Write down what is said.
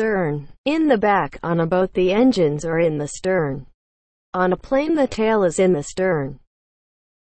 stern. In the back, on a boat the engines are in the stern. On a plane the tail is in the stern.